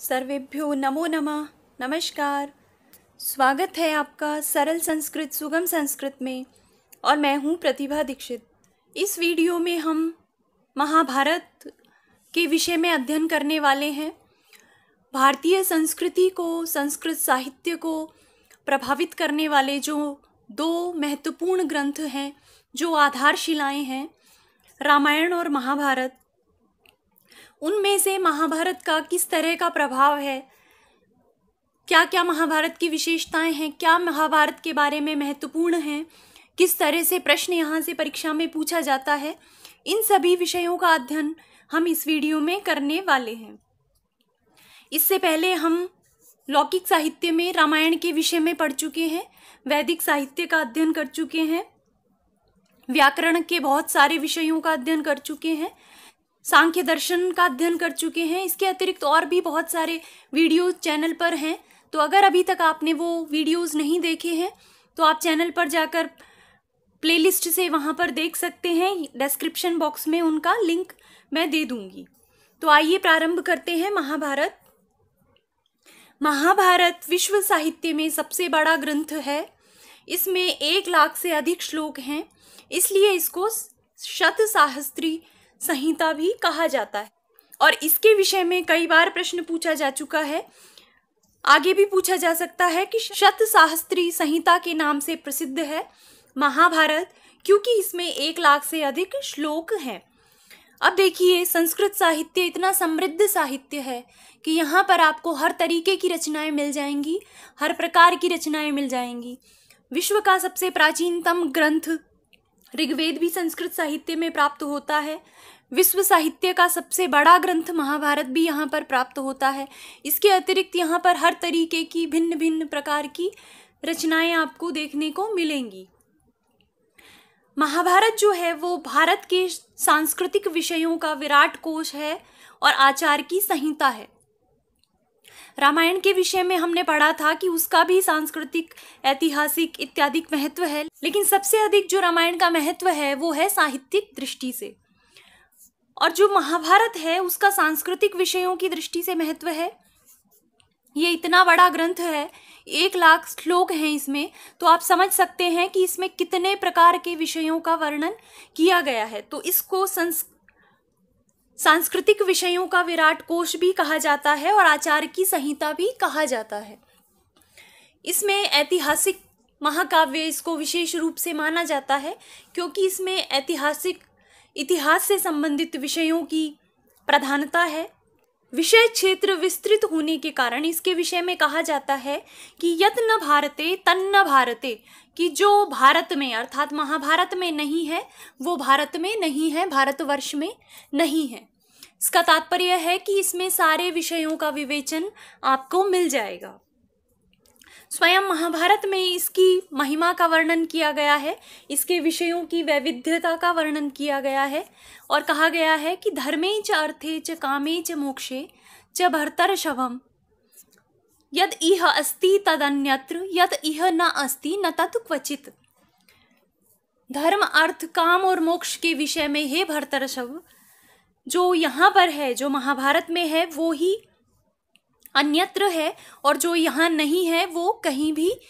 सर्वेभ्यो नमो नमः। नमस्कार। स्वागत है आपका सरल संस्कृत, सुगम संस्कृत में, और मैं हूँ प्रतिभा दीक्षित। इस वीडियो में हम महाभारत के विषय में अध्ययन करने वाले हैं। भारतीय संस्कृति को, संस्कृत साहित्य को प्रभावित करने वाले जो दो महत्वपूर्ण ग्रंथ हैं, जो आधारशिलाएँ हैं, रामायण और महाभारत। उनमें से महाभारत का किस तरह का प्रभाव है? क्या क्या महाभारत की विशेषताएँ हैं? क्या महाभारत के बारे में महत्वपूर्ण हैं? किस तरह से प्रश्न यहाँ से परीक्षा में पूछा जाता है? इन सभी विषयों का अध्ययन हम इस वीडियो में करने वाले हैं। इससे पहले हम लौकिक साहित्य में रामायण के विषय में पढ़ चुके हैं, वैदिक साहित्य का अध्ययन कर चुके हैं, व्याकरण के बहुत सारे विषयों का अध्ययन कर चुके हैं सांख्य दर्शन का अध्ययन कर चुके हैं। इसके अतिरिक्त और भी बहुत सारे वीडियो चैनल पर हैं। तो अगर अभी तक आपने वो वीडियोस नहीं देखे हैं तो आप चैनल पर जाकर प्लेलिस्ट से वहाँ पर देख सकते हैं। डिस्क्रिप्शन बॉक्स में उनका लिंक मैं दे दूँगी। तो आइए प्रारंभ करते हैं महाभारत। महाभारत विश्व साहित्य में सबसे बड़ा ग्रंथ है। इसमें एक लाख से अधिक श्लोक हैं। इसलिए इसको शत साहस्त्री संहिता भी कहा जाता है। और इसके विषय में कई बार प्रश्न पूछा जा चुका है। आगे भी पूछा जा सकता है कि शत साहस्त्री संहिता के नाम से प्रसिद्ध है महाभारत, क्योंकि इसमें एक लाख से अधिक श्लोक हैं। अब देखिए, संस्कृत साहित्य इतना समृद्ध साहित्य है कि यहाँ पर आपको हर तरीके की रचनाएँ मिल जाएँगी, हर प्रकार की रचनाएँ मिल जाएँगी। विश्व का सबसे प्राचीनतम ग्रंथ ऋग्वेद भी संस्कृत साहित्य में प्राप्त होता है। विश्व साहित्य का सबसे बड़ा ग्रंथ महाभारत भी यहाँ पर प्राप्त होता है। इसके अतिरिक्त यहाँ पर हर तरीके की भिन्न भिन्न प्रकार की रचनाएँ आपको देखने को मिलेंगी। महाभारत जो है वो भारत के सांस्कृतिक विषयों का विराट कोश है और आचार की संहिता है। रामायण के विषय में हमने पढ़ा था कि उसका भी सांस्कृतिक, ऐतिहासिक इत्यादि महत्व है, लेकिन सबसे अधिक जो रामायण का महत्व है वो है साहित्यिक दृष्टि से। और जो महाभारत है, उसका सांस्कृतिक विषयों की दृष्टि से महत्व है। ये इतना बड़ा ग्रंथ है, एक लाख श्लोक हैं इसमें तो आप समझ सकते हैं कि इसमें कितने प्रकार के विषयों का वर्णन किया गया है। तो इसको संस, सांस्कृतिक विषयों का विराट कोश भी कहा जाता है और आचार की संहिता भी कहा जाता है। इसमें ऐतिहासिक महाकाव्य इसको विशेष रूप से माना जाता है, क्योंकि इसमें ऐतिहासिक इतिहास से संबंधित विषयों की प्रधानता है। विषय क्षेत्र विस्तृत होने के कारण इसके विषय में कहा जाता है कि यत्न भारते, तन्न भारते, कि जो भारत में, अर्थात महाभारत में नहीं है, वो भारत में नहीं है, भारतवर्ष में नहीं है। इसका तात्पर्य है कि इसमें सारे विषयों का विवेचन आपको मिल जाएगा। स्वयं महाभारत में इसकी महिमा का वर्णन किया गया है, इसके विषयों की वैविध्यता का वर्णन किया गया है और कहा गया है कि धर्मे च अर्थे च कामे च मोक्षे च भर्तर शवम। यद इह अस्ति तदन्यत्र यद इह न अस्ति न तत् क्वचित। धर्म, अर्थ, काम और मोक्ष के विषय में हे भरतर शव, जो यहाँ पर है, जो महाभारत में है, वो ही अन्यत्र है और जो यहाँ नहीं है, वो कहीं भी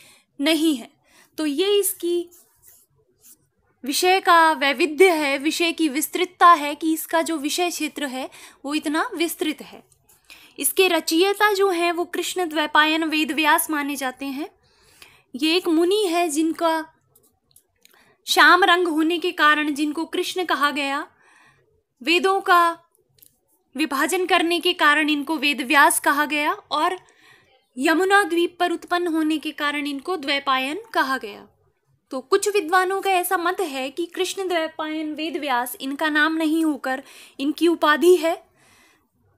नहीं है। तो ये इसकी विषय का वैविध्य है, विषय की विस्तृतता है कि इसका जो विषय क्षेत्र है, वो इतना विस्तृत है। इसके रचयिता जो हैं, वो कृष्ण द्वैपायन वेद व्यास माने जाते हैं। ये एक मुनि है जिनका श्याम रंग होने के कारण जिनको कृष्ण कहा गया। वेदों का विभाजन करने के कारण इनको वेद व्यास कहा गया और यमुना द्वीप पर उत्पन्न होने के कारण इनको द्वैपायन कहा गया। तो कुछ विद्वानों का ऐसा मत है कि कृष्ण द्वैपायन वेद व्यास इनका नाम नहीं होकर इनकी उपाधि है।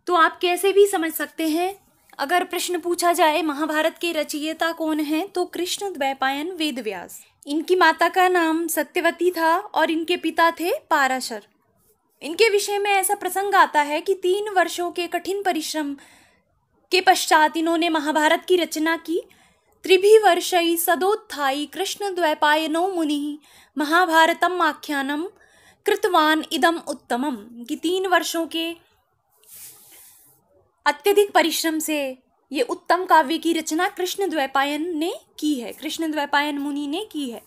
तो आप कैसे भी समझ सकते हैं, अगर प्रश्न पूछा जाए, महाभारत के रचयिता कौन है तो कृष्ण द्वैपायन वेद व्यास इनकी माता का नाम सत्यवती था और इनके पिता थे पाराशर। इनके विषय में ऐसा प्रसंग आता है कि तीन वर्षों के कठिन परिश्रम के पश्चात इन्होंने महाभारत की रचना की। त्रिभी वर्षई सदोत्थाई कृष्ण द्वैपायनो मुनि महाभारतम आख्यानम कृतवान इदम उत्तमम। कि तीन वर्षों के अत्यधिक परिश्रम से ये उत्तम काव्य की रचना कृष्ण द्वैपायन ने की है कृष्ण द्वैपायन मुनि ने की है।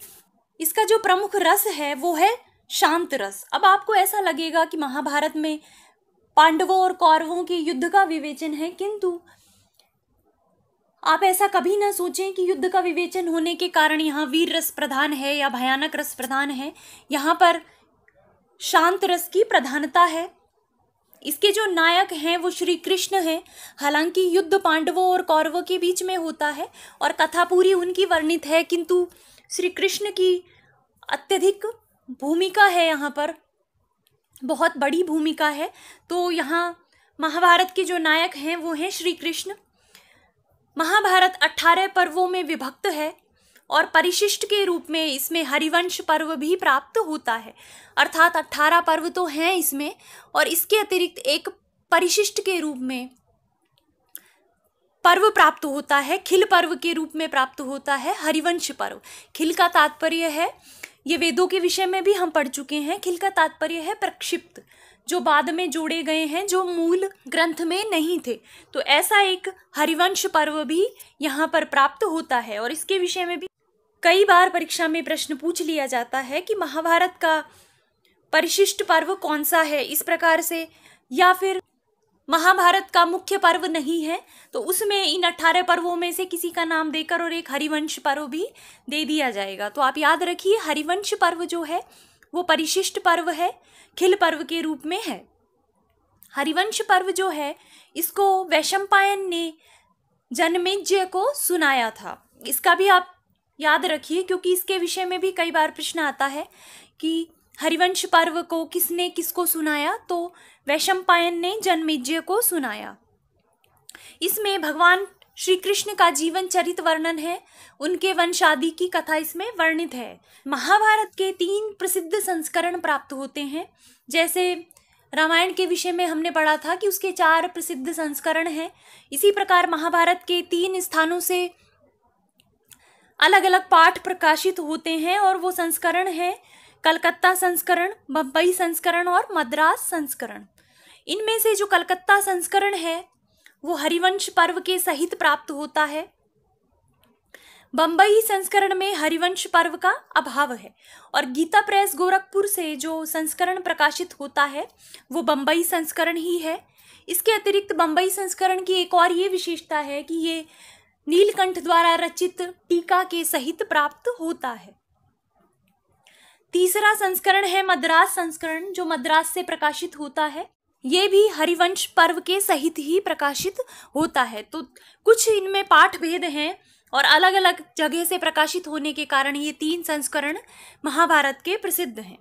इसका जो प्रमुख रस है वो है शांत रस। अब आपको ऐसा लगेगा कि महाभारत में पांडवों और कौरवों के युद्ध का विवेचन है, किंतु आप ऐसा कभी ना सोचें कि युद्ध का विवेचन होने के कारण यहाँ वीर रस प्रधान है या भयानक रस प्रधान है। यहाँ पर शांत रस की प्रधानता है। इसके जो नायक हैं, वो श्री कृष्ण हैं। हालाँकि युद्ध पांडवों और कौरवों के बीच में होता है और कथा पूरी उनकी वर्णित है, किंतु श्री कृष्ण की अत्यधिक भूमिका है यहाँ पर। बहुत बड़ी भूमिका है। तो यहाँ महाभारत के जो नायक हैं, वो हैं श्री कृष्ण महाभारत अट्ठारह पर्वों में विभक्त है और परिशिष्ट के रूप में इसमें हरिवंश पर्व भी प्राप्त होता है। अर्थात अठारह पर्व तो हैं इसमें और इसके अतिरिक्त एक परिशिष्ट के रूप में पर्व प्राप्त होता है। खिल पर्व के रूप में प्राप्त होता है हरिवंश पर्व। खिल का तात्पर्य है ये वेदों के विषय में भी हम पढ़ चुके हैं। खिल का तात्पर्य है प्रक्षिप्त, जो बाद में जोड़े गए हैं, जो मूल ग्रंथ में नहीं थे। तो ऐसा एक हरिवंश पर्व भी यहाँ पर प्राप्त होता है और इसके विषय में भी कई बार परीक्षा में प्रश्न पूछ लिया जाता है कि महाभारत का परिशिष्ट पर्व कौन सा है? इस प्रकार से या फिर महाभारत का मुख्य पर्व नहीं है तो उसमें इन अट्ठारह पर्वों में से किसी का नाम देकर और एक हरिवंश पर्व भी दे दिया जाएगा। तो आप याद रखिए, हरिवंश पर्व जो है, वो परिशिष्ट पर्व है, खिल पर्व के रूप में है। हरिवंश पर्व जो है, इसको वैशंपायन ने जनमेज्य को सुनाया था। इसका भी आप याद रखिए, क्योंकि इसके विषय में भी कई बार प्रश्न आता है कि हरिवंश पर्व को किसने किसको सुनाया? तो वैशंपायन ने जनमेज्य को सुनाया। इसमें भगवान श्री कृष्ण का जीवन चरित वर्णन है। उनके वंशादि की कथा इसमें वर्णित है। महाभारत के तीन प्रसिद्ध संस्करण प्राप्त होते हैं। जैसे रामायण के विषय में हमने पढ़ा था कि उसके चार प्रसिद्ध संस्करण हैं। इसी प्रकार महाभारत के तीन स्थानों से अलग अलग पाठ प्रकाशित होते हैं और वो संस्करण है। कलकत्ता संस्करण बम्बई संस्करण और मद्रास संस्करण। इनमें से जो कलकत्ता संस्करण है, वो हरिवंश पर्व के सहित प्राप्त होता है। बम्बई संस्करण में हरिवंश पर्व का अभाव है और गीता प्रेस गोरखपुर से जो संस्करण प्रकाशित होता है, वो बम्बई संस्करण ही है। इसके अतिरिक्त बम्बई संस्करण की एक और ये विशेषता है कि ये नीलकंठ द्वारा रचित टीका के सहित प्राप्त होता है। तीसरा संस्करण है मद्रास संस्करण, जो मद्रास से प्रकाशित होता है। ये भी हरिवंश पर्व के सहित ही प्रकाशित होता है। तो कुछ इनमें पाठ भेद हैं और अलग अलग जगह से प्रकाशित होने के कारण ये तीन संस्करण महाभारत के प्रसिद्ध हैं।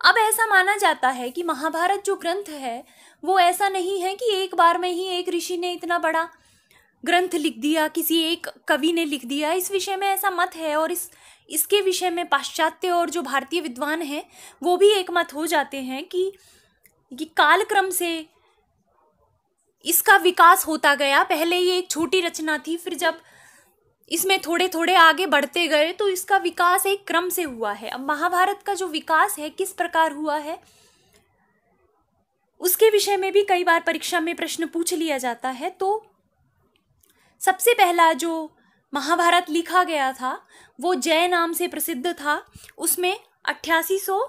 अब ऐसा माना जाता है कि महाभारत जो ग्रंथ है, वो ऐसा नहीं है कि एक बार में ही एक ऋषि ने इतना बड़ा ग्रंथ लिख दिया, किसी एक कवि ने लिख दिया। इस विषय में ऐसा मत है और इस इसके विषय में पाश्चात्य और जो भारतीय विद्वान हैं, वो भी एक मत हो जाते हैं कि कि कालक्रम से इसका विकास होता गया। पहले ये एक छोटी रचना थी, फिर जब इसमें थोड़े थोड़े आगे बढ़ते गए तो इसका विकास एक क्रम से हुआ है। अब महाभारत का जो विकास है, किस प्रकार हुआ है, उसके विषय में भी कई बार परीक्षा में प्रश्न पूछ लिया जाता है। तो सबसे पहला जो महाभारत लिखा गया था, वो जय नाम से प्रसिद्ध था, उसमें अट्ठासी सौ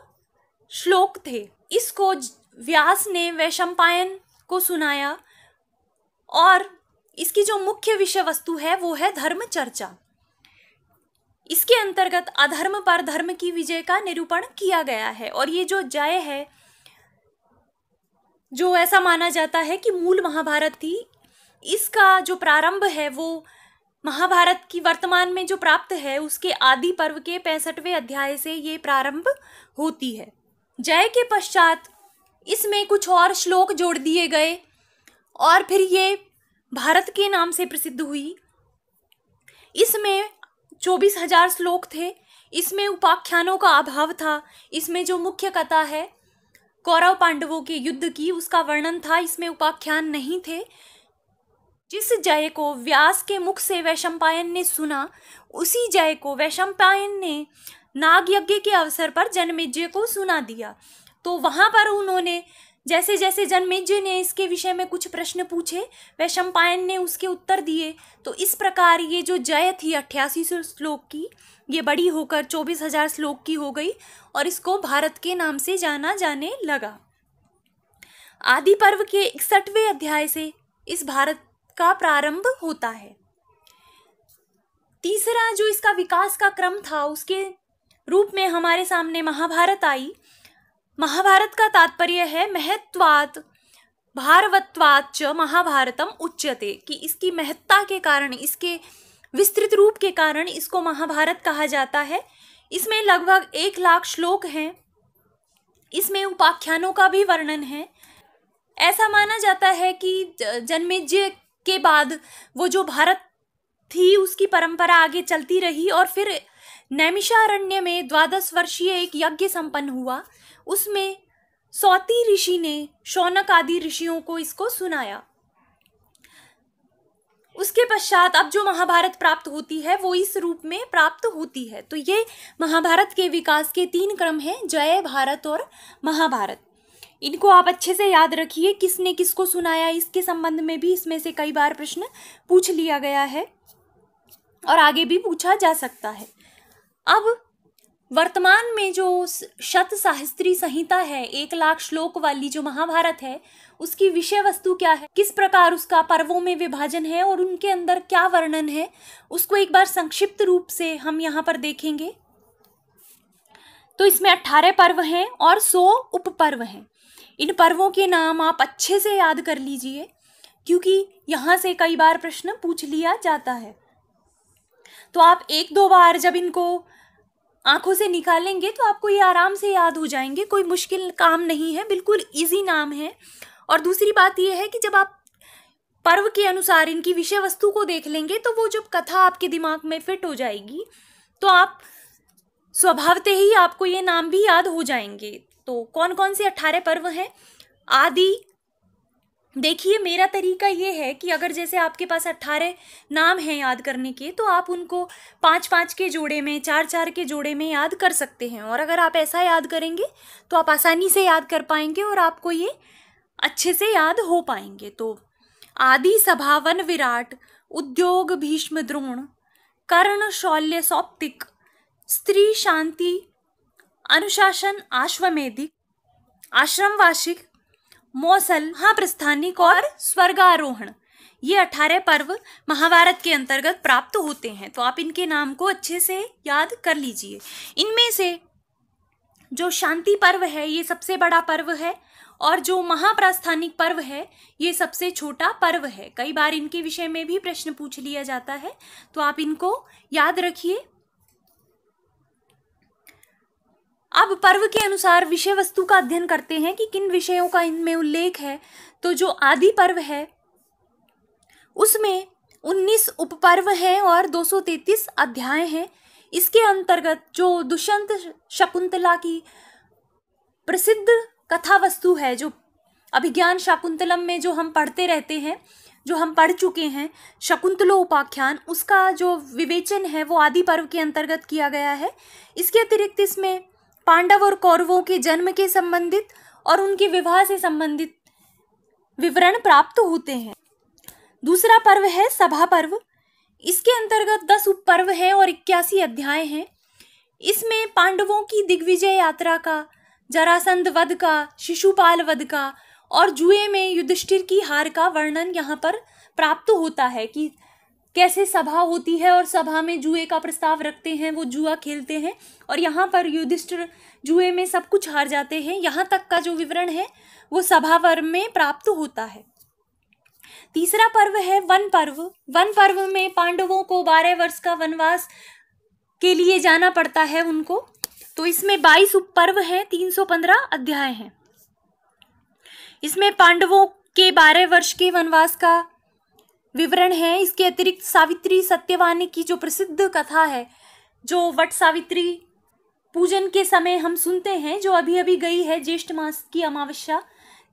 श्लोक थे। इसको व्यास ने वैशंपायन को सुनाया और इसकी जो मुख्य विषय वस्तु है, वो है धर्म चर्चा। इसके अंतर्गत अधर्म पर धर्म की विजय का निरूपण किया गया है और ये जो जय है, जो ऐसा माना जाता है कि मूल महाभारत थी, इसका जो प्रारंभ है, वो महाभारत की वर्तमान में जो प्राप्त है, उसके आदि पर्व के पैंसठवें अध्याय से ये प्रारंभ होती है। जय के पश्चात इसमें कुछ और श्लोक जोड़ दिए गए और फिर ये भारत के नाम से प्रसिद्ध हुई। इसमें चौबीस हज़ार श्लोक थे। इसमें उपाख्यानों का अभाव था। इसमें जो मुख्य कथा है, कौरव पांडवों के युद्ध की, उसका वर्णन था। इसमें उपाख्यान नहीं थे। जिस जय को व्यास के मुख से वैशंपायन ने सुना, उसी जय को वैशंपायन ने नाग यज्ञ के अवसर पर जनमेज्य को सुना दिया। तो वहाँ पर उन्होंने जैसे जैसे जन्मेजय ने इसके विषय में कुछ प्रश्न पूछे वह शंपायन ने उसके उत्तर दिए। तो इस प्रकार ये जो जय थी अट्ठासी श्लोक की, ये बड़ी होकर चौबीस हज़ार श्लोक की हो गई और इसको भारत के नाम से जाना जाने लगा। आदि पर्व के इकसठवें अध्याय से इस भारत का प्रारंभ होता है। तीसरा जो इसका विकास का क्रम था, उसके रूप में हमारे सामने महाभारत आई। महाभारत का तात्पर्य है, महत्वात, भारवत्वात च महाभारतम उच्यते कि इसकी महत्ता के कारण, इसके विस्तृत रूप के कारण इसको महाभारत कहा जाता है। इसमें लगभग एक लाख श्लोक हैं। इसमें उपाख्यानों का भी वर्णन है। ऐसा माना जाता है कि जन्मेज्य के बाद वो जो भारत थी, उसकी परंपरा आगे चलती रही और फिर नैमिषारण्य में द्वादश वर्षीय एक यज्ञ संपन्न हुआ। उसमें सौती ऋषि ने शौनक आदि ऋषियों को इसको सुनाया। उसके पश्चात अब जो महाभारत प्राप्त होती है, वो इस रूप में प्राप्त होती है। तो ये महाभारत के विकास के तीन क्रम हैं, जय भारत और महाभारत। इनको आप अच्छे से याद रखिए, किसने किसको सुनाया, इसके संबंध में भी इसमें से कई बार प्रश्न पूछ लिया गया है और आगे भी पूछा जा सकता है। अब वर्तमान में जो शत साहिस्त्री संहिता है, एक लाख श्लोक वाली जो महाभारत है, उसकी विषय वस्तु क्या है? किस प्रकार उसका पर्वों में विभाजन है और उनके अंदर क्या वर्णन है? उसको एक बार संक्षिप्त रूप से हम यहाँ पर देखेंगे। तो इसमें अट्ठारह पर्व हैं और सौ उप पर्व हैं। इन पर्वों के नाम आप अच्छे से याद कर लीजिए, क्योंकि यहाँ से कई बार प्रश्न पूछ लिया जाता है। तो आप एक दो बार जब इनको आँखों से निकालेंगे तो आपको ये आराम से याद हो जाएँगे, कोई मुश्किल काम नहीं है, बिल्कुल इजी नाम है। और दूसरी बात यह है कि जब आप पर्व के अनुसार इनकी विषय वस्तु को देख लेंगे तो वो जब कथा आपके दिमाग में फिट हो जाएगी तो आप स्वभावते ही आपको ये नाम भी याद हो जाएँगे। तो कौन कौन से अट्ठारह पर्व हैं? आदि। देखिए, मेरा तरीका ये है कि अगर जैसे आपके पास अट्ठारह नाम हैं याद करने के तो आप उनको पाँच पाँच के जोड़े में चार चार के जोड़े में याद कर सकते हैं। और अगर आप ऐसा याद करेंगे तो आप आसानी से याद कर पाएँगे और आपको ये अच्छे से याद हो पाएँगे। तो आदि सभावन विराट, उद्योग भीष्म द्रोण, कर्ण शौल्य सौप्तिक, स्त्री शांति अनुशासन आश्वमेधिक आश्रम वार्षिक मौसल, महाप्रस्थानिक और स्वर्गारोहण। ये अठारह पर्व महाभारत के अंतर्गत प्राप्त होते हैं। तो आप इनके नाम को अच्छे से याद कर लीजिए। इनमें से जो शांति पर्व है, ये सबसे बड़ा पर्व है और जो महाप्रास्थानिक पर्व है, ये सबसे छोटा पर्व है। कई बार इनके विषय में भी प्रश्न पूछ लिया जाता है। तो आप इनको याद रखिए। अब पर्व के अनुसार विषय वस्तु का अध्ययन करते हैं कि किन विषयों का इनमें उल्लेख है। तो जो आदि पर्व है, उसमें 19 उपपर्व हैं और 233 अध्याय हैं। इसके अंतर्गत जो दुष्यंत शकुंतला की प्रसिद्ध कथा वस्तु है, जो अभिज्ञान शाकुंतलम में जो हम पढ़ते रहते हैं, जो हम पढ़ चुके हैं, शकुंतलो उपाख्यान, उसका जो विवेचन है, वो आदि पर्व के अंतर्गत किया गया है। इसके अतिरिक्त इसमें पांडव और कौरवों के जन्म के संबंधित और उनके विवाह से संबंधित विवरण प्राप्त होते हैं। दूसरा पर्व है सभा पर्व। इसके अंतर्गत दस उप पर्व है और इक्यासी अध्याय हैं। इसमें पांडवों की दिग्विजय यात्रा का, जरासंध वध का, शिशुपाल वध का और जुए में युधिष्ठिर की हार का वर्णन यहाँ पर प्राप्त होता है कि कैसे सभा होती है और सभा में जुए का प्रस्ताव रखते हैं, वो जुआ खेलते हैं और यहाँ पर युधिष्ठिर जुए में सब कुछ हार जाते हैं। यहाँ तक का जो विवरण है, वो सभा वर्म में प्राप्त होता है। तीसरा पर्व है वन पर्व। वन पर्व में पांडवों को बारह वर्ष का वनवास के लिए जाना पड़ता है उनको। तो इसमें बाईस उप पर्व है, तीन सौ पंद्रह अध्याय हैं। इसमें पांडवों के बारह वर्ष के वनवास का विवरण है। इसके अतिरिक्त सावित्री सत्यवानी की जो प्रसिद्ध कथा है, जो वट सावित्री पूजन के समय हम सुनते हैं, जो अभी अभी गई है ज्येष्ठ मास की अमावस्या,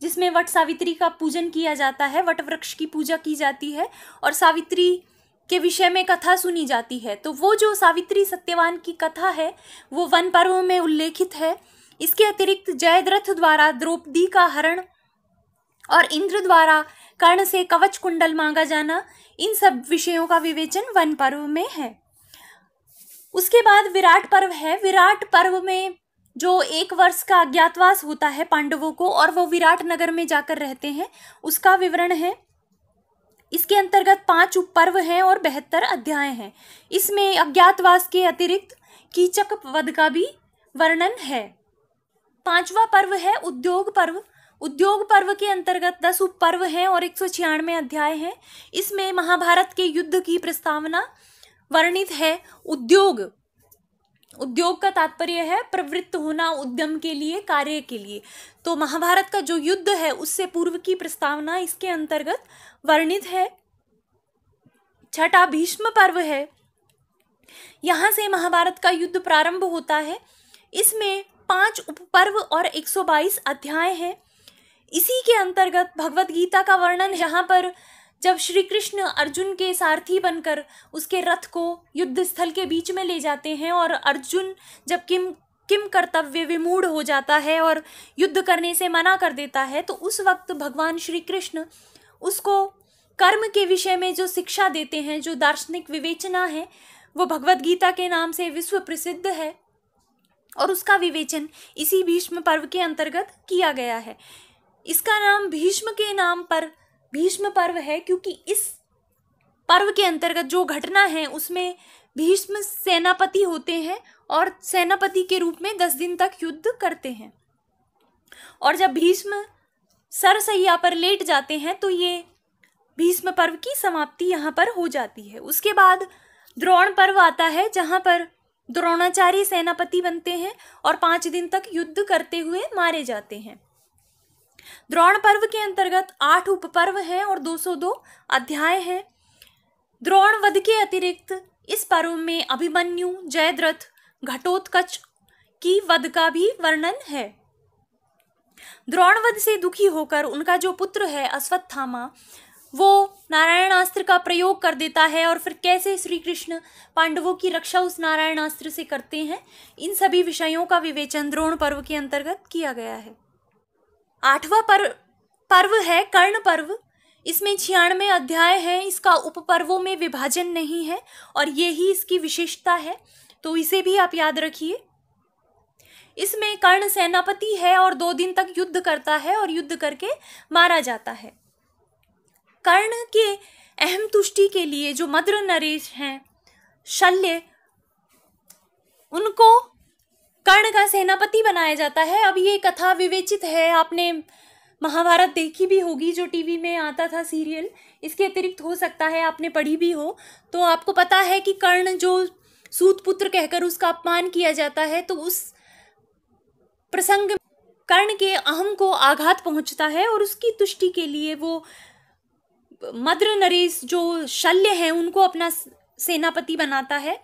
जिसमें वट सावित्री का पूजन किया जाता है, वट वृक्ष की पूजा की जाती है और सावित्री के विषय में कथा सुनी जाती है। तो वो जो सावित्री सत्यवान की कथा है, वो वन पर्व में उल्लेखित है। इसके अतिरिक्त जयद्रथ द्वारा द्रौपदी का हरण और इंद्र द्वारा कर्ण से कवच कुंडल मांगा जाना, इन सब विषयों का विवेचन वन पर्व में है। उसके बाद विराट पर्व है। विराट पर्व में जो एक वर्ष का अज्ञातवास होता है पांडवों को और वो विराट नगर में जाकर रहते हैं, उसका विवरण है। इसके अंतर्गत पाँच उपपर्व हैं और बेहतर अध्याय हैं। इसमें अज्ञातवास के अतिरिक्त कीचक वध का भी वर्णन है। पांचवा पर्व है उद्योग पर्व। उद्योग पर्व के अंतर्गत दस उपपर्व हैं और एक सौ छियानवे अध्याय हैं। इसमें महाभारत के युद्ध की प्रस्तावना वर्णित है। उद्योग उद्योग का तात्पर्य है प्रवृत्त होना उद्यम के लिए, कार्य के लिए। तो महाभारत का जो युद्ध है, उससे पूर्व की प्रस्तावना इसके अंतर्गत वर्णित है। छठा भीष्म पर्व है। यहाँ से महाभारत का युद्ध प्रारंभ होता है। इसमें पाँच उपपर्व और 122 अध्याय हैं। इसी के अंतर्गत भगवत गीता का वर्णन यहाँ पर, जब श्री कृष्ण अर्जुन के सारथी बनकर उसके रथ को युद्ध स्थल के बीच में ले जाते हैं और अर्जुन जब किम किम कर्तव्य विमूढ़ हो जाता है और युद्ध करने से मना कर देता है तो उस वक्त भगवान श्री कृष्ण उसको कर्म के विषय में जो शिक्षा देते हैं, जो दार्शनिक विवेचना है, वो भगवत गीता के नाम से विश्व प्रसिद्ध है और उसका विवेचन इसी भीष्म पर्व के अंतर्गत किया गया है। इसका नाम भीष्म के नाम पर, भीष्म पर्व है क्योंकि इस पर्व के अंतर्गत जो घटना है, उसमें भीष्म सेनापति होते हैं और सेनापति के रूप में दस दिन तक युद्ध करते हैं। और जब भीष्म सरसैया पर लेट जाते हैं तो ये भीष्म पर्व की समाप्ति यहाँ पर हो जाती है। उसके बाद द्रोण पर्व आता है, जहाँ पर द्रोणाचार्य सेनापति बनते हैं और पाँच दिन तक युद्ध करते हुए मारे जाते हैं। द्रोण पर्व के अंतर्गत आठ उपपर्व हैं और 202 अध्याय हैं। द्रोण वध के अतिरिक्त इस पर्व में अभिमन्यु, जयद्रथ, घटोत्कच की वध का भी वर्णन है। द्रोणवध से दुखी होकर उनका जो पुत्र है अश्वत्थामा, वो नारायणास्त्र का प्रयोग कर देता है और फिर कैसे श्री कृष्ण पांडवों की रक्षा उस नारायणास्त्र से करते हैं, इन सभी विषयों का विवेचन द्रोण पर्व के अंतर्गत किया गया है। आठवां पर्व पर्व है कर्ण पर्व। इसमें छियानवे अध्याय है, इसका उपपर्वों में विभाजन नहीं है और ये ही इसकी विशेषता है। तो इसे भी आप याद रखिए। इसमें कर्ण सेनापति है और दो दिन तक युद्ध करता है और युद्ध करके मारा जाता है। कर्ण के अहम तुष्टि के लिए जो मद्र नरेश हैं, शल्य, उनको कर्ण का सेनापति बनाया जाता है। अब ये कथा विवेचित है। आपने महाभारत देखी भी होगी, जो टीवी में आता था सीरियल। इसके अतिरिक्त हो सकता है, आपने पढ़ी भी हो। तो आपको पता है कि कर्ण जो सूत पुत्र कहकर उसका अपमान किया जाता है तो उस प्रसंग कर्ण के अहम को आघात पहुँचता है और उसकी तुष्टि के लिए वो मद्र नरेश जो शल्य है, उनको अपना सेनापति बनाता है।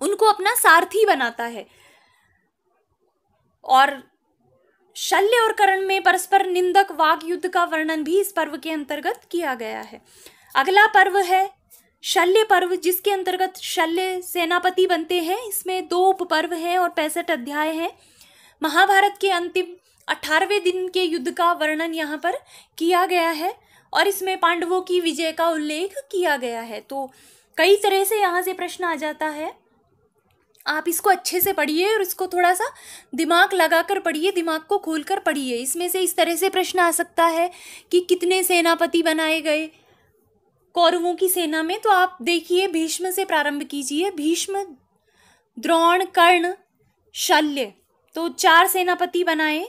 उनको अपना सारथी बनाता है। और शल्य और कर्ण में परस्पर निंदक वाग युद्ध का वर्णन भी इस पर्व के अंतर्गत किया गया है। अगला पर्व है शल्य पर्व, जिसके अंतर्गत शल्य सेनापति बनते हैं। इसमें दो उपपर्व हैं और पैंसठ अध्याय हैं। महाभारत के अंतिम अठारहवें दिन के युद्ध का वर्णन यहाँ पर किया गया है और इसमें पांडवों की विजय का उल्लेख किया गया है। तो कई तरह से यहाँ से प्रश्न आ जाता है आप इसको अच्छे से पढ़िए और इसको थोड़ा सा दिमाग लगाकर पढ़िए, दिमाग को खोलकर पढ़िए। इसमें से इस तरह से प्रश्न आ सकता है कि कितने सेनापति बनाए गए। कौरवों की सेना में तो आप देखिए, भीष्म से प्रारंभ कीजिए। भीष्म, द्रोण, कर्ण, शल्य तो चार सेनापति बनाए।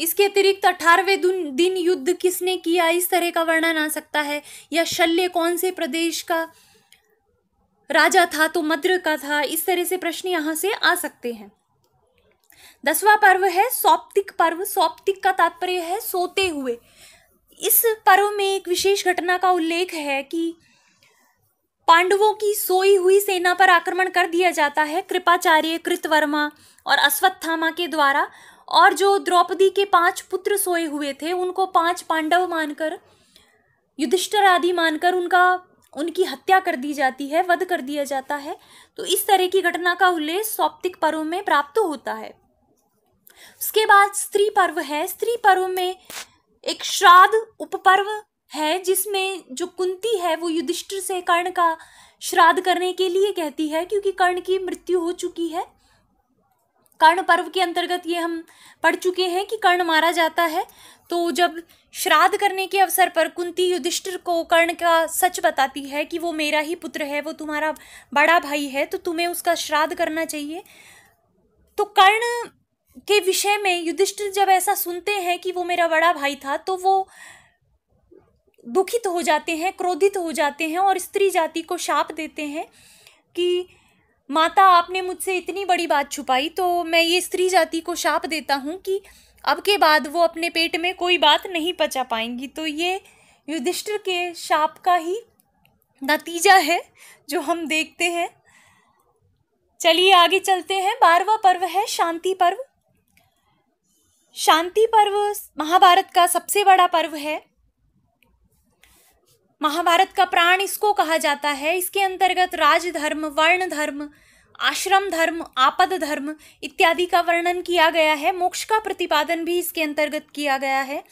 इसके अतिरिक्त अठारहवें दिन युद्ध किसने किया? इस तरह का वर्णन आ सकता है। या शल्य कौन से प्रदेश का राजा था तो मद्र का था, इस तरह से प्रश्न यहाँ से आ सकते हैं। दसवां पर्व है सौप्तिक पर्व। सौप्तिक का तात्पर्य है सोते हुए। इस पर्व में एक विशेष घटना का उल्लेख है कि पांडवों की सोई हुई सेना पर आक्रमण कर दिया जाता है कृपाचार्य, कृतवर्मा और अश्वत्थामा के द्वारा। और जो द्रौपदी के पाँच पुत्र सोए हुए थे, उनको पाँच पांडव मानकर, युधिष्ठर आदि मानकर उनका उनकी हत्या कर दी जाती है, वध कर दिया जाता है। तो इस तरह की घटना का उल्लेख सौप्तिक पर्व में प्राप्त होता है। उसके बाद स्त्री पर्व है। स्त्री पर्व में एक श्राद्ध उपपर्व है, जिसमें जो कुंती है, वो युधिष्ठिर से कर्ण का श्राद्ध करने के लिए कहती है, क्योंकि कर्ण की मृत्यु हो चुकी है। कर्ण पर्व के अंतर्गत ये हम पढ़ चुके हैं कि कर्ण मारा जाता है। तो जब श्राद्ध करने के अवसर पर कुंती युधिष्ठिर को कर्ण का सच बताती है कि वो मेरा ही पुत्र है, वो तुम्हारा बड़ा भाई है तो तुम्हें उसका श्राद्ध करना चाहिए। तो कर्ण के विषय में युधिष्ठिर जब ऐसा सुनते हैं कि वो मेरा बड़ा भाई था तो वो दुखित हो जाते हैं, क्रोधित हो जाते हैं और स्त्री जाति को शाप देते हैं कि माता, आपने मुझसे इतनी बड़ी बात छुपाई तो मैं ये स्त्री जाति को शाप देता हूँ कि अब के बाद वो अपने पेट में कोई बात नहीं पचा पाएँगी। तो ये युधिष्ठिर के शाप का ही नतीजा है जो हम देखते हैं। चलिए आगे चलते हैं। बारवा पर्व है शांति पर्व। शांति पर्व महाभारत का सबसे बड़ा पर्व है। महाभारत का प्राण इसको कहा जाता है। इसके अंतर्गत राजधर्म वर्ण धर्म, आश्रम धर्म, आपद धर्म इत्यादि का वर्णन किया गया है। मोक्ष का प्रतिपादन भी इसके अंतर्गत किया गया है।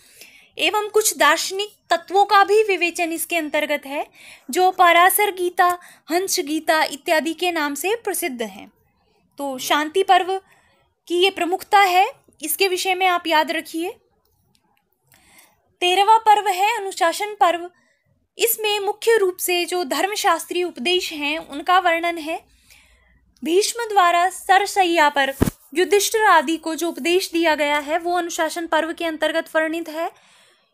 एवं कुछ दार्शनिक तत्वों का भी विवेचन इसके अंतर्गत है, जो परासर गीता, हंस गीता इत्यादि के नाम से प्रसिद्ध हैं। तो शांति पर्व की ये प्रमुखता है। इसके विषय में आप याद रखिए। तेरहवा पर्व है अनुशासन पर्व। इसमें मुख्य रूप से जो धर्मशास्त्रीय उपदेश हैं, उनका वर्णन है। भीष्म द्वारा सरसैया पर युधिष्ठिर आदि को जो उपदेश दिया गया है, वो अनुशासन पर्व के अंतर्गत वर्णित है।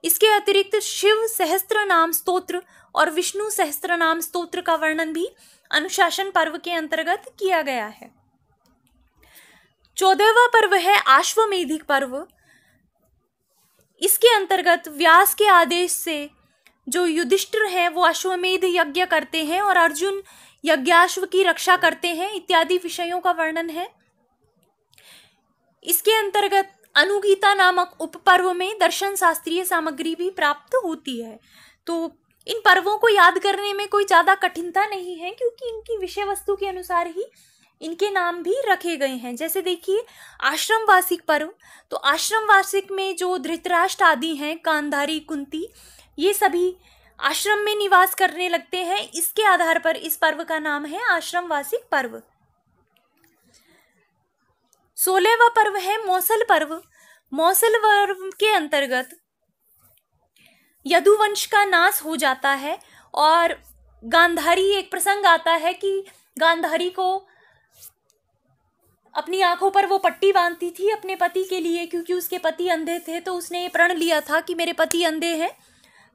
इसके अतिरिक्त शिव सहस्त्र नाम स्तोत्र और विष्णु सहस्त्र नाम स्तोत्र का वर्णन भी अनुशासन पर्व के अंतर्गत किया गया है। चौदहवा पर्व है आश्वमेधिक पर्व। इसके अंतर्गत व्यास के आदेश से जो युधिष्ठिर हैं, वो अश्वमेध यज्ञ करते हैं और अर्जुन यज्ञाश्व की रक्षा करते हैं, इत्यादि विषयों का वर्णन है। इसके अंतर्गत अनुगीता नामक उपपर्व में दर्शन शास्त्रीय सामग्री भी प्राप्त होती है। तो इन पर्वों को याद करने में कोई ज़्यादा कठिनता नहीं है, क्योंकि इनकी विषय वस्तु के अनुसार ही इनके नाम भी रखे गए हैं। जैसे देखिए आश्रम वार्षिक पर्व। तो आश्रम वार्षिक में जो धृतराष्ट्र आदि हैं, कांधारी, कुंती ये सभी आश्रम में निवास करने लगते हैं। इसके आधार पर इस पर्व का नाम है आश्रम वार्षिक पर्व। सोलहवा पर्व है मौसल पर्व। मौसल पर्व के अंतर्गत यदुवंश का नाश हो जाता है और गांधारी एक प्रसंग आता है कि गांधारी को अपनी आँखों पर वो पट्टी बांधती थी अपने पति के लिए, क्योंकि उसके पति अंधे थे तो उसने ये प्रण लिया था कि मेरे पति अंधे हैं।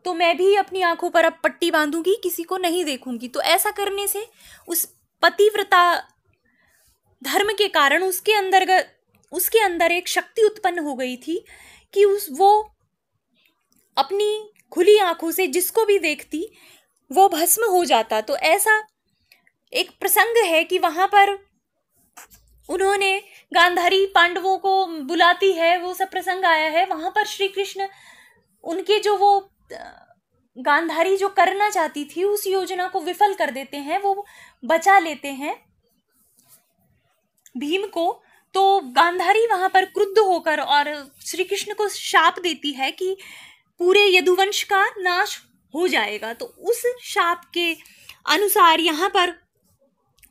तो मैं भी अपनी आँखों पर अब पट्टी बांधूँगी, किसी को नहीं देखूँगी। तो ऐसा करने से उस पतिव्रता धर्म के कारण उसके अंदर उसके अंदर एक शक्ति उत्पन्न हो गई थी कि उस, वो अपनी खुली आँखों से जिसको भी देखती, वो भस्म हो जाता। तो ऐसा एक प्रसंग है कि वहाँ पर उन्होंने गांधारी पांडवों को बुलाती है, वो सब प्रसंग आया है। वहाँ पर श्री कृष्ण उनके जो वो गांधारी जो करना चाहती थी, उस योजना को विफल कर देते हैं, वो बचा लेते हैं। भीम को तो गांधारी वहाँ पर क्रुद्ध होकर और श्री कृष्ण को शाप देती है कि पूरे यदुवंश का नाश हो जाएगा। तो उस शाप के अनुसार यहाँ पर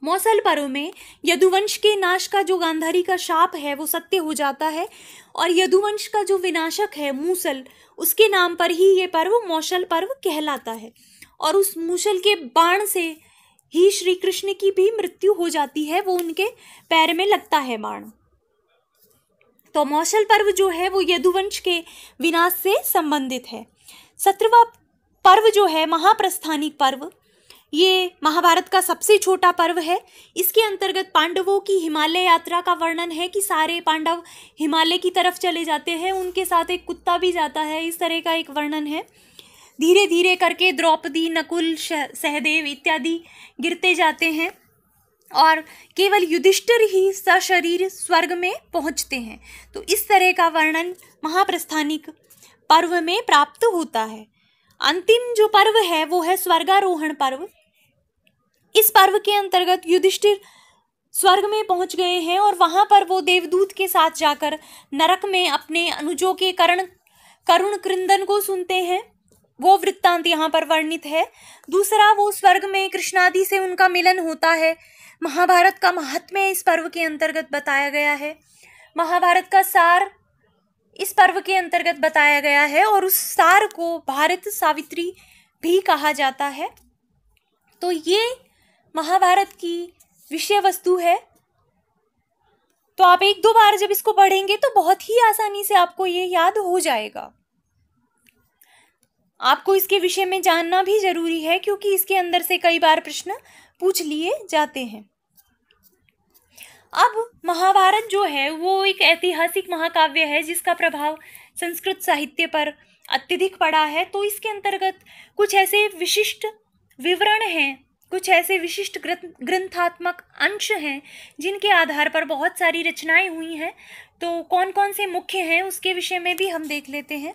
मौसल पर्व में यदुवंश के नाश का जो गांधारी का शाप है, वो सत्य हो जाता है। और यदुवंश का जो विनाशक है, मूसल, उसके नाम पर ही ये पर्व मौसल पर्व कहलाता है। और उस मूसल के बाण से ही श्री कृष्ण की भी मृत्यु हो जाती है, वो उनके पैर में लगता है बाण। तो मौसल पर्व जो है, वो यदुवंश के विनाश से संबंधित है। सत्रवा पर्व जो है, महाप्रस्थानिक पर्व ये महाभारत का सबसे छोटा पर्व है। इसके अंतर्गत पांडवों की हिमालय यात्रा का वर्णन है कि सारे पांडव हिमालय की तरफ़ चले जाते हैं। उनके साथ एक कुत्ता भी जाता है। इस तरह का एक वर्णन है। धीरे धीरे करके द्रौपदी, नकुल सहदेव इत्यादि गिरते जाते हैं और केवल युधिष्ठिर ही सशरीर स्वर्ग में पहुँचते हैं। तो इस तरह का वर्णन महाप्रस्थानिक पर्व में प्राप्त होता है। अंतिम जो पर्व है वो है स्वर्गारोहण पर्व। इस पर्व के अंतर्गत युधिष्ठिर स्वर्ग में पहुँच गए हैं और वहाँ पर वो देवदूत के साथ जाकर नरक में अपने अनुजों के करण, करुण कृंदन को सुनते हैं। वो वृत्तांत यहाँ पर वर्णित है। दूसरा, वो स्वर्ग में कृष्णादि से उनका मिलन होता है। महाभारत का महात्म्य इस पर्व के अंतर्गत बताया गया है। महाभारत का सार इस पर्व के अंतर्गत बताया गया है और उस सार को भारत सावित्री भी कहा जाता है। तो ये महाभारत की विषय वस्तु है। तो आप एक दो बार जब इसको पढ़ेंगे तो बहुत ही आसानी से आपको ये याद हो जाएगा। आपको इसके विषय में जानना भी ज़रूरी है, क्योंकि इसके अंदर से कई बार प्रश्न पूछ लिए जाते हैं। अब महाभारत जो है, वो एक ऐतिहासिक महाकाव्य है, जिसका प्रभाव संस्कृत साहित्य पर अत्यधिक पड़ा है। तो इसके अंतर्गत कुछ ऐसे विशिष्ट विवरण हैं कुछ ऐसे विशिष्ट ग्रंथात्मक अंश हैं, जिनके आधार पर बहुत सारी रचनाएँ हुई हैं। तो कौन कौन से मुख्य हैं, उसके विषय में भी हम देख लेते हैं।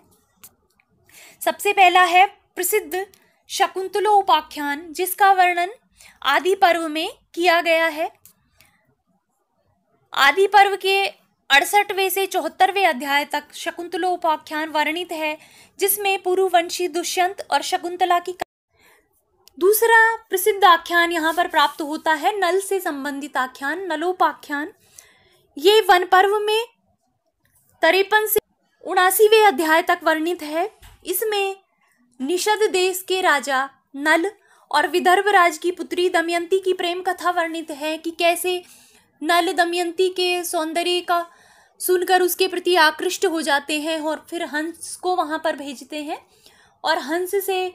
सबसे पहला है प्रसिद्ध शकुंतलो उपाख्यान, जिसका वर्णन आदि पर्व में किया गया है। आदि पर्व के अड़सठवें से चौहत्तरवें अध्याय तक शकुंतलो उपाख्यान वर्णित है, जिसमें पुरुवंशी दुष्यंत और शकुंतला की दूसरा प्रसिद्ध आख्यान यहाँ पर प्राप्त होता है, नल से संबंधित आख्यान, नलोपाख्यान। ये वन पर्व में तरेपन से उनासीवें अध्याय तक वर्णित है। इसमें निषद देश के राजा नल और विदर्भ राज की पुत्री दमयंती की प्रेम कथा वर्णित है कि कैसे नल दमयंती के सौंदर्य का सुनकर उसके प्रति आकृष्ट हो जाते हैं और फिर हंस को वहाँ पर भेजते हैं और हंस से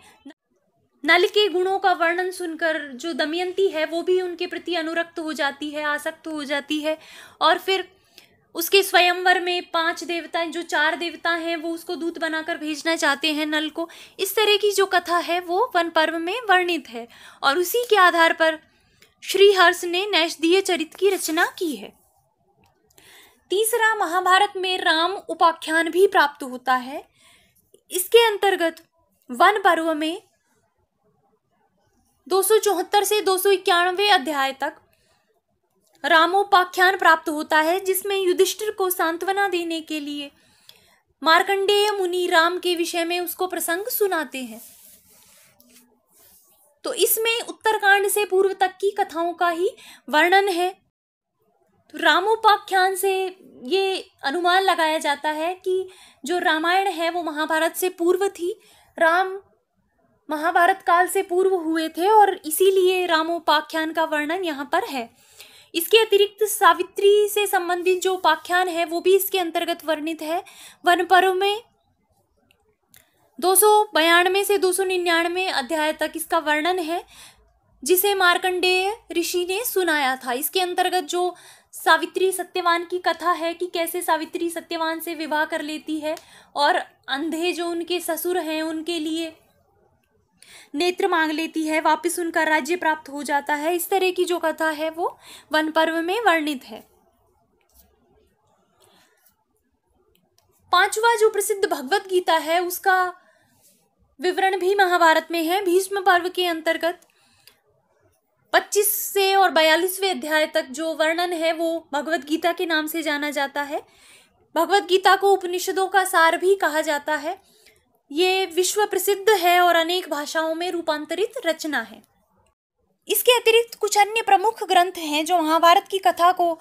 नल के गुणों का वर्णन सुनकर जो दमयंती है, वो भी उनके प्रति अनुरक्त हो जाती है, आसक्त हो जाती है। और फिर उसके स्वयंवर में पाँच देवता जो चार देवता हैं, वो उसको दूत बनाकर भेजना चाहते हैं नल को। इस तरह की जो कथा है, वो वन पर्व में वर्णित है। और उसी के आधार पर श्रीहर्ष ने नैषदीय चरित की रचना की है। तीसरा, महाभारत में राम उपाख्यान भी प्राप्त होता है। इसके अंतर्गत वन पर्व में दो सौ चौहत्तर से दो सौ इक्यानवे अध्याय तक रामोपाख्यान प्राप्त होता है, जिसमें युधिष्ठिर को सांत्वना देने के लिए मार्कंडेय मुनि राम के विषय में उसको प्रसंग सुनाते हैं। तो इसमें उत्तरकांड से पूर्व तक की कथाओं का ही वर्णन है। तो रामोपाख्यान से ये अनुमान लगाया जाता है कि जो रामायण है, वो महाभारत से पूर्व थी। राम महाभारत काल से पूर्व हुए थे और इसीलिए रामोपाख्यान का वर्णन यहाँ पर है। इसके अतिरिक्त सावित्री से संबंधित जो उपाख्यान है, वो भी इसके अंतर्गत वर्णित है। वन पर्व में दो सौ बयानवे से दो सौ निन्यानवे अध्याय तक इसका वर्णन है, जिसे मार्कंडेय ऋषि ने सुनाया था। इसके अंतर्गत जो सावित्री सत्यवान की कथा है कि कैसे सावित्री सत्यवान से विवाह कर लेती है और अंधे जो उनके ससुर हैं, उनके लिए नेत्र मांग लेती है, वापस उनका राज्य प्राप्त हो जाता है। इस तरह की जो कथा है वो वन पर्व में वर्णित है। पांचवा जो प्रसिद्ध भगवत गीता है, उसका विवरण भी महाभारत में है। भीष्म पर्व के अंतर्गत 25 से और बयालीसवें अध्याय तक जो वर्णन है, वो भगवत गीता के नाम से जाना जाता है। भगवत गीता को उपनिषदों का सार भी कहा जाता है। ये विश्व प्रसिद्ध है और अनेक भाषाओं में रूपांतरित रचना है। इसके अतिरिक्त कुछ अन्य प्रमुख ग्रंथ हैं जो महाभारत की कथा को,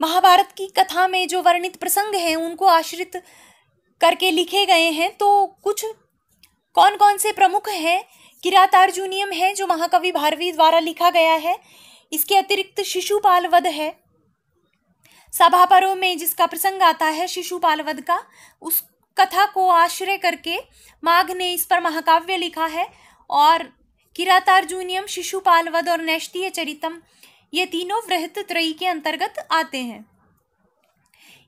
महाभारत की कथा में जो वर्णित प्रसंग हैं, उनको आश्रित करके लिखे गए हैं। तो कुछ कौन कौन से प्रमुख हैं? किरातार्जुनियम है, जो महाकवि भारवी द्वारा लिखा गया है। इसके अतिरिक्त शिशुपाल वध है। सभा पर्व में जिसका प्रसंग आता है शिशुपाल वध का, उस कथा को आश्रय करके माघ ने इस पर महाकाव्य लिखा है और किरातार्जुनियम शिशुपाल वध और नैष्टीय चरितम ये तीनों वृहत त्रयी के अंतर्गत आते हैं।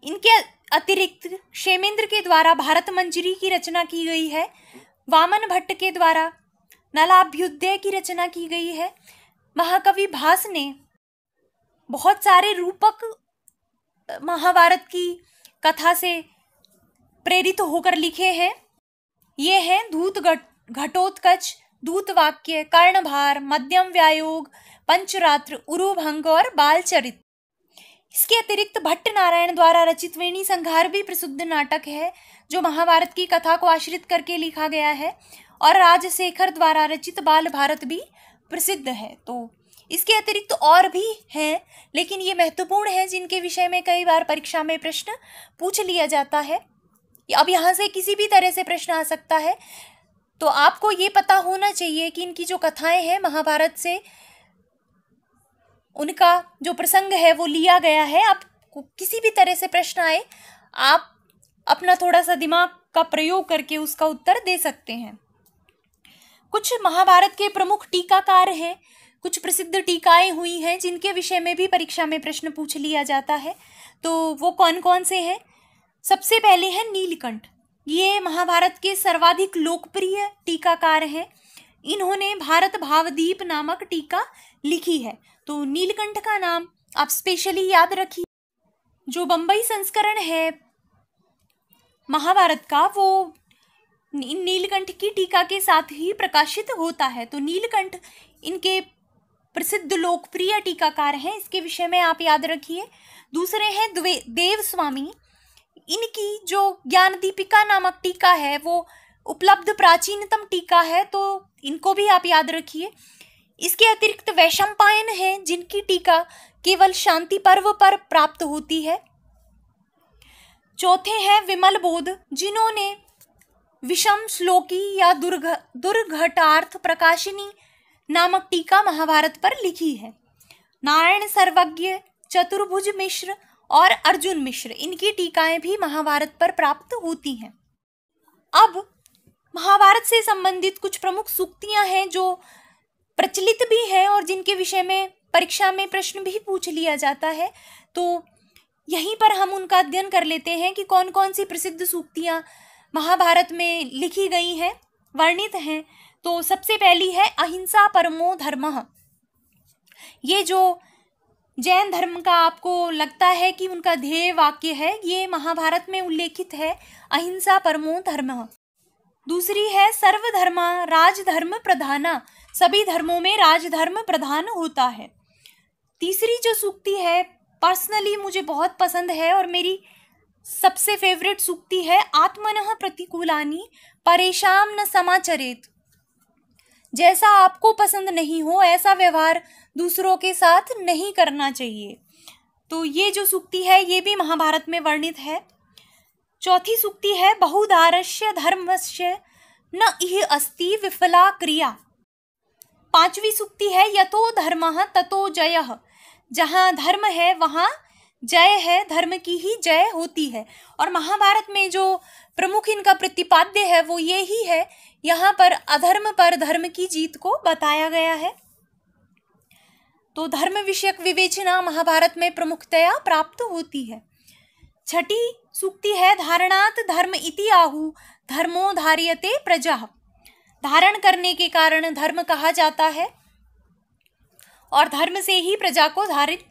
इनके अतिरिक्त क्षेमेंद्र के द्वारा भारत मंजरी की रचना की गई है, वामन भट्ट के द्वारा नलाभ्युदय की रचना की गई है। महाकवि भास ने बहुत सारे रूपक महाभारत की कथा से प्रेरित होकर लिखे हैं। ये हैं दूत घटोत्कच, दूत वाक्य, कर्णभार, मध्यम व्यायोग, पंचरात्र, उरुभंग और बालचरित। इसके अतिरिक्त भट्ट नारायण द्वारा रचित वेणी संघार भी प्रसिद्ध नाटक है, जो महाभारत की कथा को आश्रित करके लिखा गया है, और राजशेखर द्वारा रचित बाल भारत भी प्रसिद्ध है। तो इसके अतिरिक्त और भी हैं, लेकिन ये महत्वपूर्ण है, जिनके विषय में कई बार परीक्षा में प्रश्न पूछ लिया जाता है। अब यहाँ से किसी भी तरह से प्रश्न आ सकता है। तो आपको ये पता होना चाहिए कि इनकी जो कथाएँ हैं महाभारत से, उनका जो प्रसंग है वो लिया गया है। आप किसी भी तरह से प्रश्न आए, आप अपना थोड़ा सा दिमाग का प्रयोग करके उसका उत्तर दे सकते हैं। कुछ महाभारत के प्रमुख टीकाकार हैं, कुछ प्रसिद्ध टीकाएँ हुई हैं जिनके विषय में भी परीक्षा में प्रश्न पूछ लिया जाता है। तो वो कौन कौन से हैं? सबसे पहले है नीलकंठ। ये महाभारत के सर्वाधिक लोकप्रिय टीकाकार हैं। इन्होंने भारत भावदीप नामक टीका लिखी है। तो नीलकंठ का नाम आप स्पेशली याद रखिए। जो बम्बई संस्करण है, महाभारत का, वो नीलकंठ की टीका के साथ ही प्रकाशित होता है। तो नीलकंठ इनके प्रसिद्ध लोकप्रिय टीकाकार हैं। इसके विषय में आप याद रखिए। दूसरे हैं देव स्वामी इनकी जो ज्ञान दीपिका नामक टीका है, वो उपलब्ध प्राचीनतम टीका है तो इनको भी आप याद रखिए। इसके अतिरिक्त वैशंपायन है, जिनकी टीका केवल शांति पर्व पर प्राप्त होती है। चौथे हैं विमल बोध, जिन्होंने विषम श्लोकी या दुर्घ, दुर्घटार्थ प्रकाशिनी नामक टीका महाभारत पर लिखी है। नारायण सर्वज्ञ चतुर्भुज मिश्र और अर्जुन मिश्र, इनकी टीकाएँ भी महाभारत पर प्राप्त होती हैं। अब, महाभारत से संबंधित कुछ प्रमुख सूक्तियाँ हैं जो प्रचलित भी हैं और जिनके विषय में परीक्षा में प्रश्न भी पूछ लिया जाता है। तो यहीं पर हम उनका अध्ययन कर लेते हैं कि कौन कौन सी प्रसिद्ध सूक्तियाँ महाभारत में लिखी गई हैं, वर्णित हैं। तो सबसे पहली है, अहिंसा परमो धर्म। ये जो जैन धर्म का आपको लगता है कि उनका ध्येय वाक्य है? ये महाभारत में उल्लेखित है, अहिंसा परमो धर्म। दूसरी है, सर्वधर्मा राजधर्म प्रधाना। सभी धर्मों में राजधर्म प्रधान होता है। तीसरी जो सूक्ति है, पर्सनली मुझे बहुत पसंद है और मेरी सबसे फेवरेट सूक्ति है, आत्मन प्रतिकूलानी परेशान न समाचरित। जैसा आपको पसंद नहीं हो, ऐसा व्यवहार दूसरों के साथ नहीं करना चाहिए। तो ये जो सूक्ति है, ये भी महाभारत में वर्णित है। चौथी सूक्ति है बहुदारस्य धर्मस्य न इह अस्ति विफला क्रिया। पांचवी सूक्ति है, यतो धर्म ततो जय। जहाँ धर्म है, वहाँ जय है, धर्म की ही जय होती है। और महाभारत में जो प्रमुख इनका प्रतिपाद्य है, वो ये ही है, यहाँ पर अधर्म पर धर्म की जीत को बताया गया है। तो धर्म विषयक विवेचना महाभारत में प्रमुखतया प्राप्त होती है। छठी सूक्ति है, धारणात धर्म इति आहु, धर्मो धारियते प्रजा। धारण करने के कारण धर्म कहा जाता है और धर्म से ही प्रजा को धारित,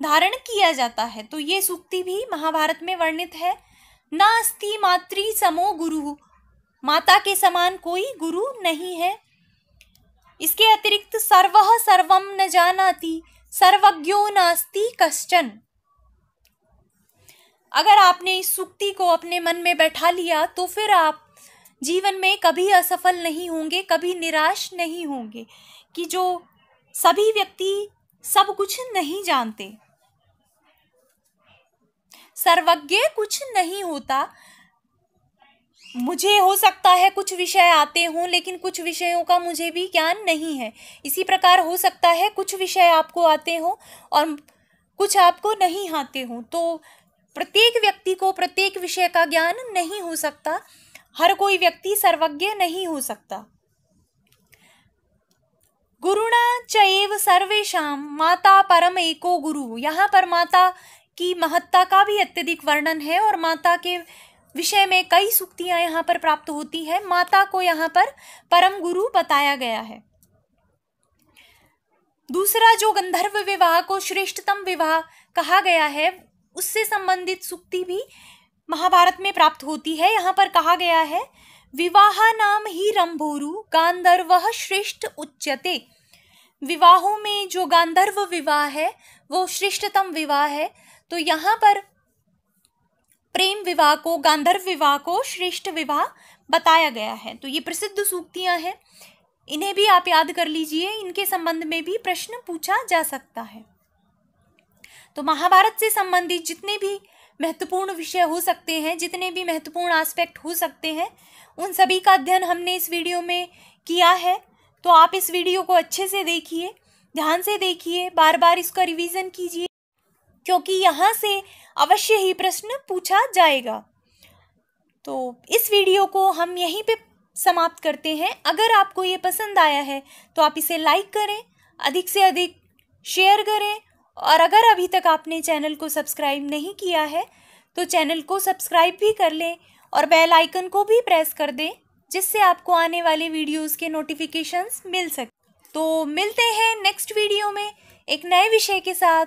धारण किया जाता है। तो ये सूक्ति भी महाभारत में वर्णित है। नास्ति मातृ समो गुरु। माता के समान कोई गुरु नहीं है। इसके अतिरिक्त सर्व सर्वम न जानाति, सर्वज्ञो नास्ति कश्चन। अगर आपने इस सूक्ति को अपने मन में बैठा लिया तो फिर आप जीवन में कभी असफल नहीं होंगे, कभी निराश नहीं होंगे, कि जो सभी व्यक्ति सब कुछ नहीं जानते। सर्वज्ञ कुछ नहीं होता। मुझे हो सकता है कुछ विषय आते हों, लेकिन कुछ विषयों का मुझे भी ज्ञान नहीं है। इसी प्रकार हो सकता है कुछ विषय आपको आते हों और कुछ आपको नहीं आते हों। तो प्रत्येक व्यक्ति को प्रत्येक विषय का ज्ञान नहीं हो सकता। हर कोई व्यक्ति सर्वज्ञ नहीं हो सकता। गुरुणा चैव सर्वेशा माता परम एको गुरु। यहाँ पर माता की महत्ता का भी अत्यधिक वर्णन है और माता के विषय में कई सुक्तियाँ यहाँ पर प्राप्त होती है। माता को यहाँ पर परम गुरु बताया गया है। दूसरा जो गंधर्व विवाह को श्रेष्ठतम विवाह कहा गया है, उससे संबंधित सुक्ति भी महाभारत में प्राप्त होती है। यहाँ पर कहा गया है, विवाह नाम ही रंभोरु, गांधर्व श्रेष्ठ उच्चते विवाहों में जो गांधर्व विवाह है, वो श्रेष्ठतम विवाह है। तो यहाँ पर प्रेम विवाह को, गांधर्व विवाह को श्रेष्ठ विवाह बताया गया है। तो ये प्रसिद्ध सूक्तियाँ हैं। इन्हें भी आप याद कर लीजिए, इनके संबंध में भी प्रश्न पूछा जा सकता है। तो महाभारत से संबंधित जितने भी महत्वपूर्ण विषय हो सकते हैं, जितने भी महत्वपूर्ण एस्पेक्ट हो सकते हैं, उन सभी का अध्ययन हमने इस वीडियो में किया है। तो आप इस वीडियो को अच्छे से देखिए, ध्यान से देखिए, बार बार इसका रिवीजन कीजिए। क्योंकि यहाँ से अवश्य ही प्रश्न पूछा जाएगा। तो इस वीडियो को हम यहीं पे समाप्त करते हैं। अगर आपको ये पसंद आया है तो आप इसे लाइक करें, अधिक से अधिक शेयर करें, और अगर अभी तक आपने चैनल को सब्सक्राइब नहीं किया है तो चैनल को सब्सक्राइब भी कर लें और बेल आइकन को भी प्रेस कर दें, जिससे आपको आने वाले वीडियोस के नोटिफिकेशंस मिल सके। तो मिलते हैं नेक्स्ट वीडियो में एक नए विषय के साथ।